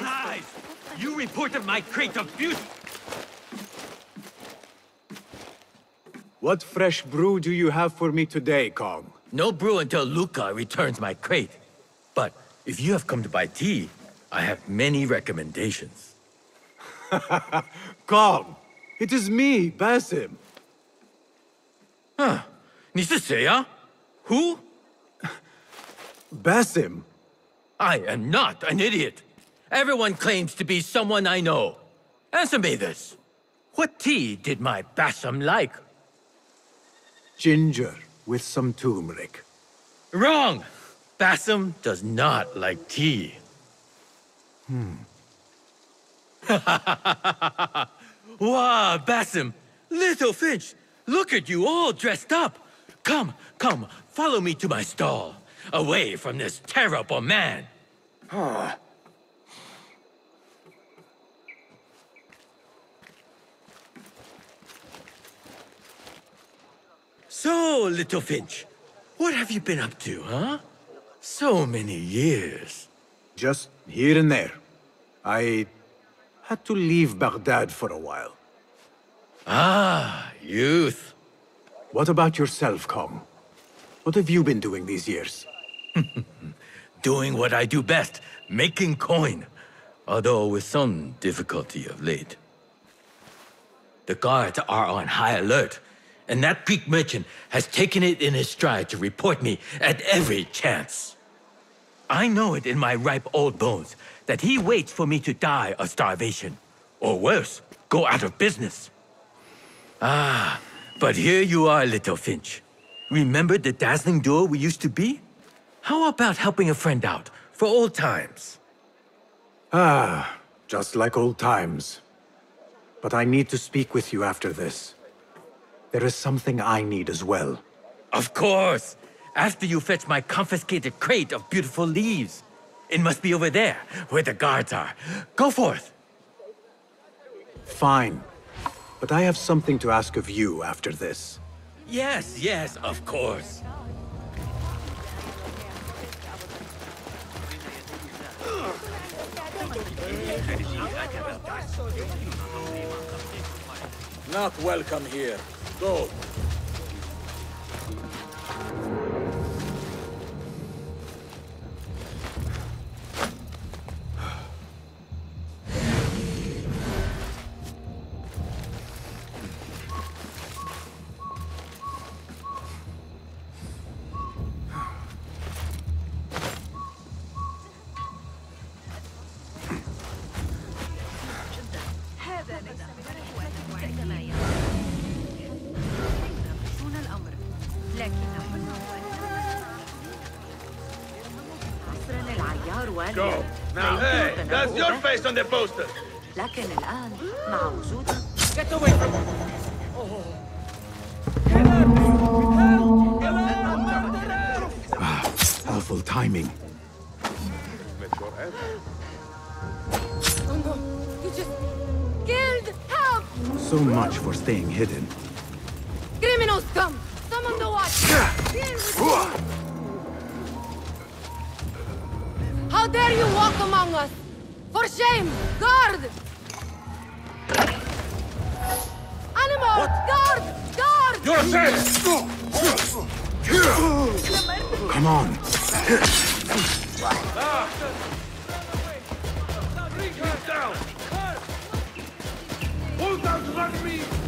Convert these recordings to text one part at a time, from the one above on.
Lies! You reported my crate of beauty! What fresh brew do you have for me today, Kong? No brew until Luca returns my crate. But if you have come to buy tea, I have many recommendations. Kong! It is me, Basim. 你是谁啊? Who? Basim? I am not an idiot. Everyone claims to be someone I know. Answer me this. What tea did my Basim like? Ginger with some turmeric. Wrong! Basim does not like tea. Hmm. wow, Basim! Little Finch! Look at you all dressed up! Come, come, follow me to my stall. Away from this terrible man. Huh. So, little Finch, what have you been up to, huh? So many years. Just here and there. I had to leave Baghdad for a while. Ah, youth. What about yourself, Kong? What have you been doing these years? Doing what I do best, making coin. Although with some difficulty of late. The guards are on high alert, and that Greek merchant has taken it in his stride to report me at every chance. I know it in my ripe old bones that he waits for me to die of starvation. Or worse, go out of business. Ah, but here you are, little Finch. Remember the dazzling duo we used to be? How about helping a friend out, for old times? Ah, just like old times. But I need to speak with you after this. There is something I need as well. Of course! After you fetch my confiscated crate of beautiful leaves. It must be over there, where the guards are. Go forth! Fine. But I have something to ask of you after this. Yes, yes, of course. Not welcome here. Go. Go. Now, hey, that's your face on the poster. لكن الآن مع وجود Get away from me. Awful timing. You just killed! Help! So much for staying hidden. Criminals come! Summon the watch! Deal with them. How dare you walk among us! For shame! Guard! Animal! Guard! Guard! You're safe! Come on. Get down! Won't outrun me!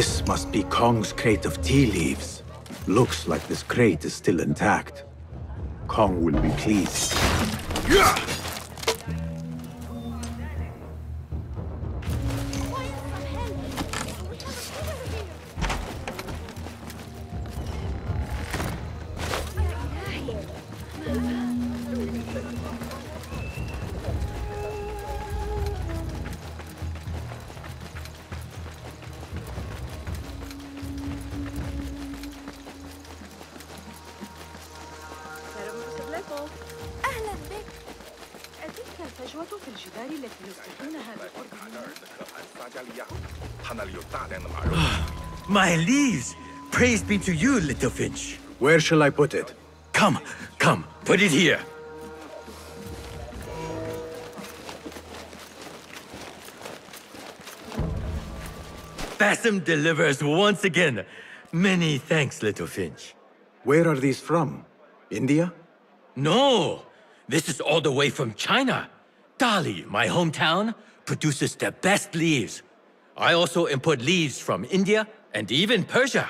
This must be Kong's crate of tea leaves. Looks like this crate is still intact. Kong will be pleased. Yeah! فجوة في التي بقرب My leaves! Praise be to you, little finch. Where shall I put it? Come, come, put it here. Basim delivers once again. Many thanks, little finch. Where are these from? India? No! This is all the way from China. Dali, my hometown, produces the best leaves. I also import leaves from India and even Persia.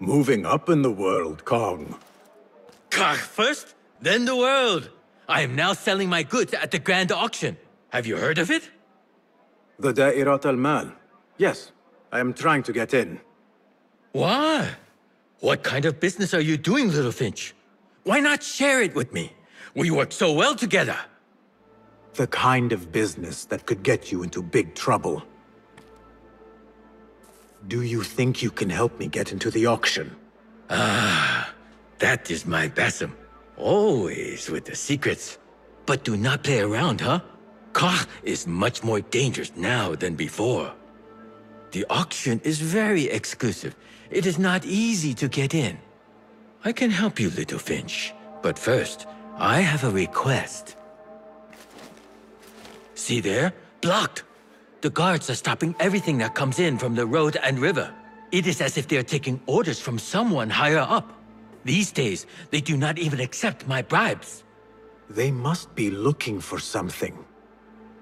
Moving up in the world, Kong. Karkh, First, then the world. I am now selling my goods at the grand auction. Have you heard of it? The Da'irat al-Mal. Yes, I am trying to get in. Why? What kind of business are you doing, little Finch? Why not share it with me? We work so well together. The kind of business that could get you into big trouble. Do you think you can help me get into the auction? Ah, that is my Basim. Always with the secrets. But do not play around, huh? Karkh is much more dangerous now than before. The auction is very exclusive. It is not easy to get in. I can help you, little Finch. But first, I have a request. See there? Blocked. The guards are stopping everything that comes in from the road and river. It is as if they are taking orders from someone higher up. These days, they do not even accept my bribes. They must be looking for something.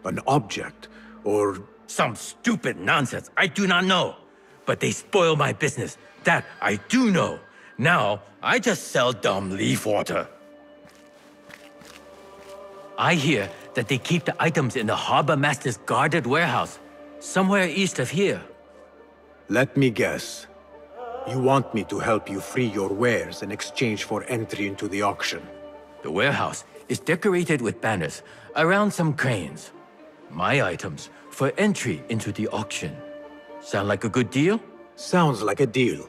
An object, or Some stupid nonsense, I do not know. But they spoil my business. That I do know. Now, I just sell dumb leaf water. I hear that they keep the items in the harbor master's guarded warehouse, somewhere east of here. Let me guess. You want me to help you free your wares in exchange for entry into the auction. The warehouse is decorated with banners around some cranes. My items for entry into the auction. Sound like a good deal? Sounds like a deal.